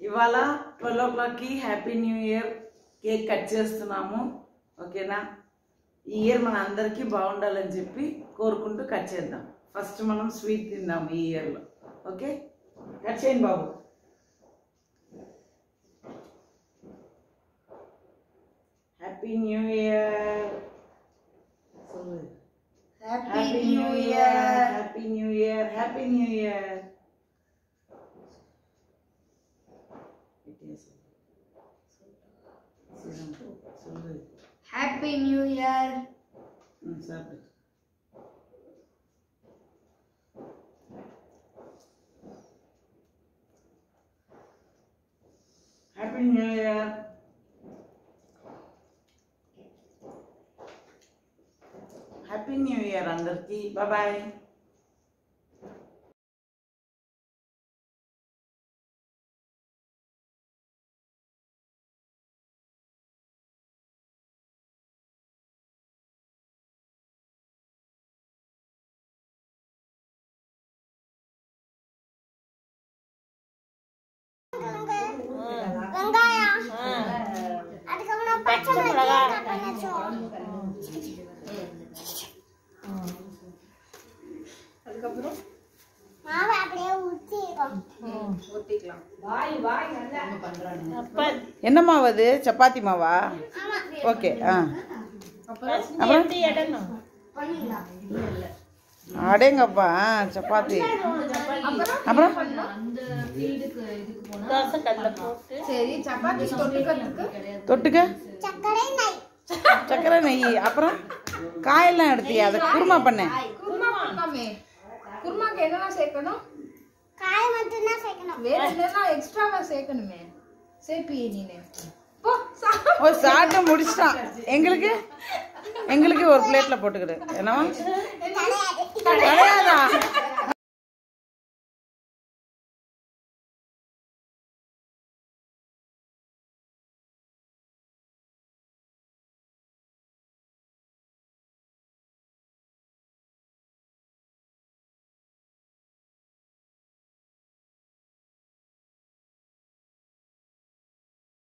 ఇవాళ ట్వెల్వ్ ఓ క్లాక్కి happy new year cake cut చేస్తున్నాము. ఓకేనా? ఈ ఇయర్ మన అందరికీ బాగుండాలని చెప్పి కోరుకుంటూ కట్ చేద్దాం. ఫస్ట్ మనం స్వీట్ తిందాం ఈ ఇయర్లో ఓకే? కట్ చేయండి బాబు. Happy new year happy new year happy new year happy new year happy new year sir happy new year happy new year అందరికీ బాయ్ மாவை அப்படியே ஊற்றிடும் என்ன மாவு அது? சப்பாத்தி மாவா? ஆமா. ஓகே ஆ. அப்புறம் அடேங்கப்பா ஆ, சப்பாத்தி. அப்புறம் சரி சப்பாத்தி தொட்டுக்கிறதுக்கு? தொட்டுக்க? சக்கரை நெய் அப்புறம் காயெல்லாம் எடுத்தியா? அதை குருமா பண்ணேன் குருமா பண்ணாமே குருமாக்கு என்னெல்லாம் சேர்க்கணும்? காய் சேர்க்கணும். வேற என்னெல்லாம் எக்ஸ்ட்ராவா சேர்க்கணுமே. சேர்ப்பியே நீனு ஓ சாப்பிட்டு முடிச்சிட்டான். எங்களுக்கு? எங்களுக்கு ஒரு பிளேட்ல போட்டுக்கிடு. என்னவா? கிடையாதா